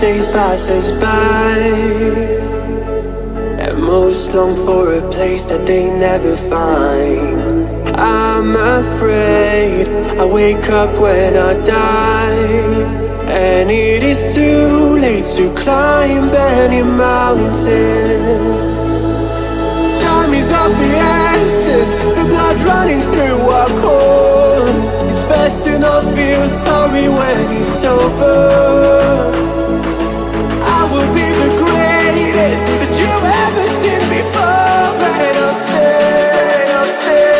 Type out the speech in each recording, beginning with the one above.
days pass us by. And most long for a place that they never find. I'm afraid I wake up when I die. And it is too late to climb any mountain. Time is of the essence. The blood running through our core sorry when it's over. I will be the greatest that you've ever seen before. And I'll stay, I'll stay.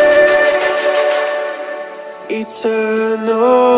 Eternal